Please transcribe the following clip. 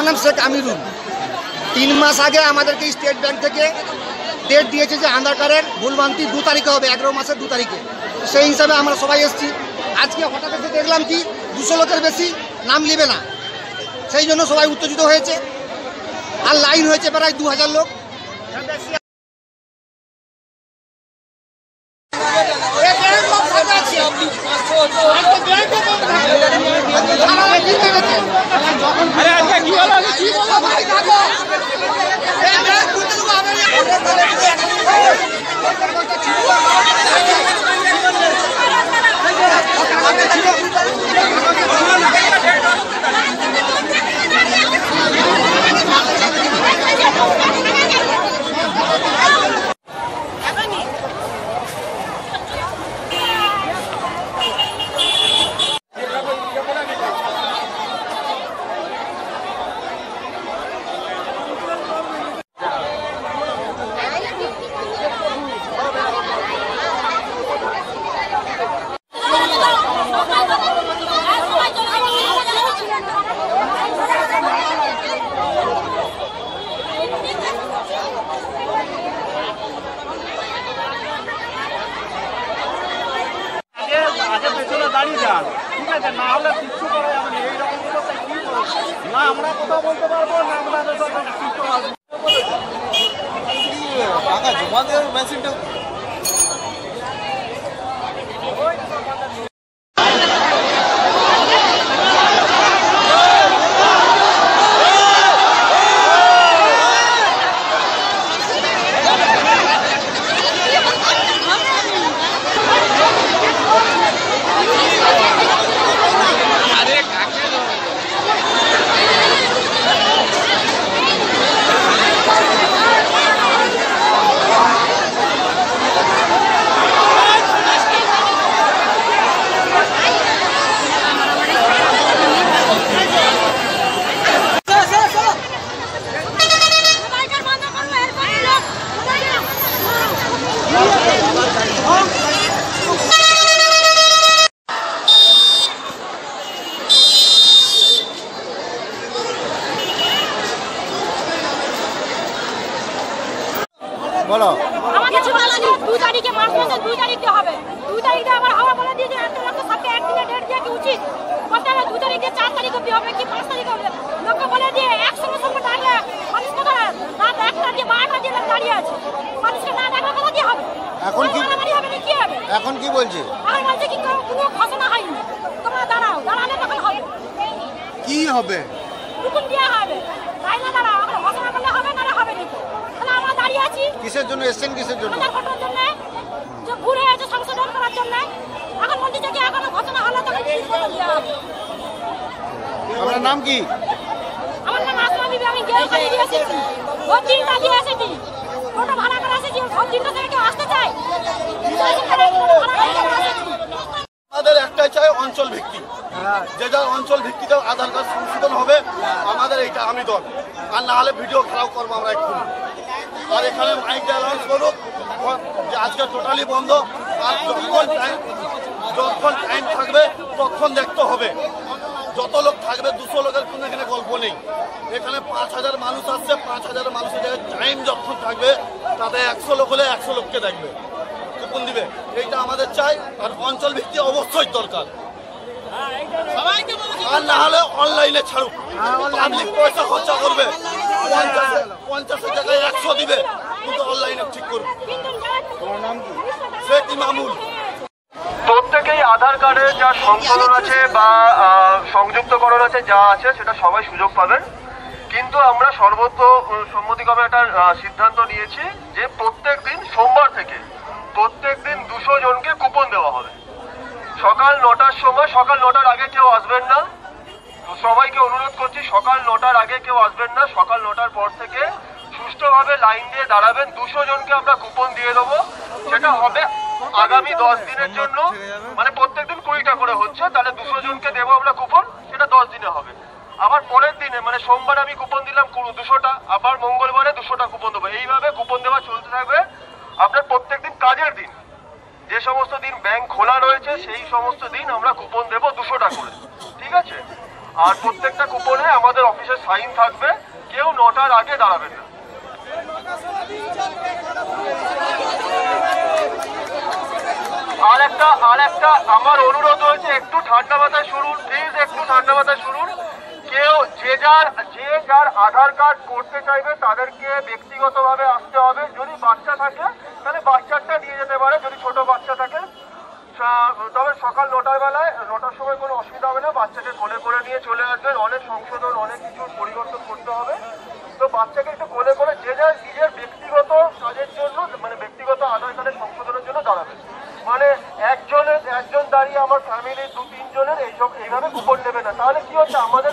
আমার নাম শেখ আমিরুল। তিন মাস আগে আমাদেরকে স্টেট ব্যাংক থেকে ডেট দিয়েছে যে আধার কার্ডের ভুলভ্রান্তি দু তারিখে হবে, এগারো মাসের দু তারিখে। সেই হিসাবে আমরা সবাই এসেছি। আজকে হঠাৎ এসে দেখলাম কি দুশো লোকের বেশি নাম নেবে না। সেই জন্য সবাই উত্তেজিত হয়েছে। আর লাইন হয়েছে প্রায় দু হাজার লোক। আরে ये जा कुत्ते को आवे ये बोल बोल के छुआ আগে পেছনে দাঁড়িয়ে যান ঠিক আছে না হলে কিচ্ছু না আমরা কথা বলতে পারব না আমাদের কিছু আসবে টাকা জমা দেওয়ার মেশিনটা বাইকার বন্ধ করব এরপরে লোক বলো। আমার কিছু বলা নেই। দুই তারিখে মার্চ মাসের দুই তারিখে হবে। দুই তারিখে আবার হওয়া বলে দিয়েছে এত লোক সাথে একদিনে ডেট দেওয়া কি উচিত? বলতে দুই তারিখে চার তারিখ অব্দি হবে কি পাঁচ তারিখ হবে? লোককে বলে দিয়ে একসঙ্গে সঙ্গে দাঁড়িয়ে মানুষ কোথায় রাত একটা দিয়ে বারোটা দিয়ে দাঁড়িয়ে আছে। মানুষকে না ডাকলে কোথা দিয়ে হবে? এখন কি- হবে না কি হবে? এখন কি বলছে? আর বলছে কি কোনো কোনো ঘোষণা হয়নি। তোমরা দাঁড়াও দাঁড়ালে তখন হবে। কি হবে? হুকুম দেওয়া হবে। তাই না দাঁড়াও এখন ঘোষণা করলে হবে না হবে নাকি তাহলে আমরা দাঁড়িয়ে আছি কিসের জন্য এসছেন কিসের জন্য? আমাদের ভোটের জন্য যে ঘুরে এসে সংশোধন করার জন্য। এখন মন্ত্রী থেকে এখনও ঘটনা হলে তখন কি করে দেওয়া হবে? আপনার নাম কি? আমার নাম আসমা বিবি আমি গেল খালি দিয়ে এসেছি। ভোট দিনটা দিয়ে এসেছি। টোটো ভাড়া করে এসেছি ভোট দিনটা থেকে কেউ আসতে চায়। ভাড়া করে এসেছি আমাদের একটাই চাই অঞ্চল ভিত্তি। যে যার অঞ্চল ভিত্তিতে আধার কার্ড সংশোধন হবে আমাদের এইটা আমি দল। আর না হলে ভিডিও খারাপ করব আমরা একটু আর এখানে মাইক অ্যালাউন্স করুক। যে আজকে টোটালি বন্ধ আর যখন টাইম যখন টাইম থাকবে তখন দেখতে হবে। যত লোক থাকবে দুশো লোকের কোনো এখানে গল্প নেই। এখানে পাঁচ হাজার মানুষ আসছে পাঁচ হাজার মানুষের জায়গায় টাইম যখন থাকবে তাতে একশো লোক হলে একশো লোককে দেখবে। কুপন দিবে। এইটা আমাদের চাই আর অঞ্চল ভিত্তি অবশ্যই দরকার। আর না হলে অনলাইনে ছাড়ুক। পাবলিক পয়সা খরচা করবে। পঞ্চাশে জায়গায় একশো দিবে। কিন্তু অনলাইনে ঠিক করবে। ইমামুল প্রত্যেকেই আধার কার্ডের যা সংশোধন আছে বা সংযুক্তকরণ আছে যা আছে, সেটা সবাই সুযোগ পাবেন। কিন্তু আমরা সর্বত্র সম্মতিক্রমে একটা সিদ্ধান্ত নিয়েছি যে প্রত্যেক দিন সোমবার থেকে প্রত্যেক দিন দুশো জনকে কুপন দেওয়া হবে। সকাল নটার সময়, সকাল নটার আগে কেউ আসবেন না। সবাইকে অনুরোধ করছি, সকাল নটার আগে কেউ আসবেন না। সকাল নটার পর থেকে সুষ্ঠুভাবে লাইন দিয়ে দাঁড়াবেন। দুশো জনকে আমরা কুপন দিয়ে দেবো। সেটা হবে আগামী দশ দিনের জন্য। মানে প্রত্যেকদিন কুড়িটা করে হচ্ছে। তাহলে দুশো জনকে দেবো আমরা কুপন। সেটা দশ দিনে হবে। আবার পরের দিনে মানে সোমবার আমি কুপন দিলাম দুশোটা। আবার মঙ্গলবারে দুশোটা কুপন দেবো। এইভাবে কুপন দেওয়া চলতে থাকবে আপনার প্রত্যেকদিন কাজের দিন। যে সমস্ত দিন ব্যাংক খোলা রয়েছে, সেই সমস্ত দিন আমরা কুপন দেবো দুশোটা করে। ঠিক আছে? আর প্রত্যেকটা কুপনে আমাদের অফিসের সাইন থাকবে। কেউ নটার আগে দাঁড়াবেন না। আর একটা আর একটা, আমার অনুরোধ হয়েছে একটু ঠান্ডা মাথায় শুনুন প্লিজ একটু ঠান্ডা মাথায় শুনুন। কেউ যে যার যে যার আধার কার্ড করতে চাইবে, তাদেরকে ব্যক্তিগতভাবে আসতে হবে। যদি বাচ্চা থাকে তাহলে বাচ্চাটা নিয়ে যেতে পারে যদি ছোট বাচ্চা থাকে সা- তবে সকাল নটার বেলায়, নটার সময় কোনো অসুবিধা হবে না। বাচ্চাকে কোলে করে নিয়ে চলে আসবেন। অনেক সংশোধন, অনেক কিছু পরিবর্তন করতে হবে। তো বাচ্চাকে একটু কোলে করে যে যার নিজের ব্যক্তিগত কাজের জন্য মানে ব্যক্তিগত আধার কার্ডের সংশোধনের জন্য দাঁড়াবে। মানে একজনের, একজন দাঁড়িয়ে আমার ফ্যামিলির দু তিনজনের এইসব এইভাবে কুপন নেবে না। তাহলে কি হচ্ছে? আমাদের